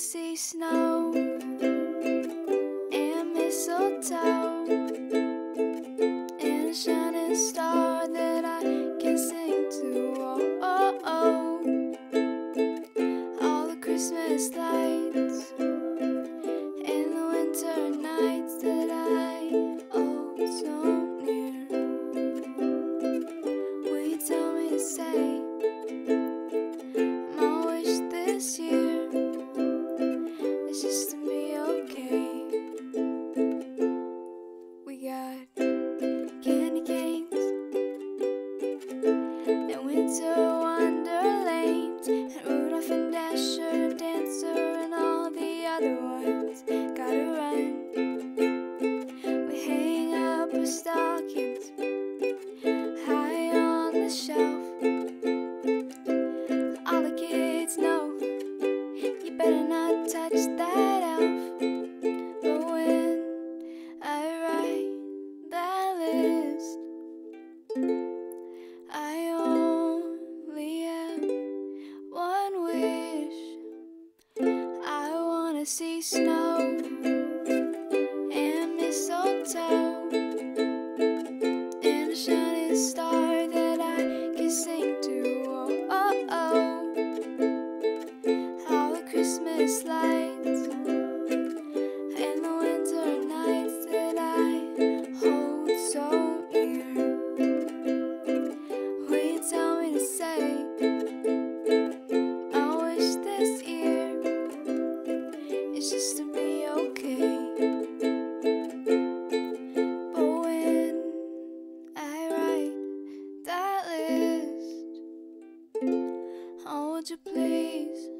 see snow and mistletoe and shining star that I can sing to. Oh, oh, oh. All the Christmas lights. into Wonderland, and Rudolph and Dasher, and Dancer, and all the other ones. snow. Would you please?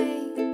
night.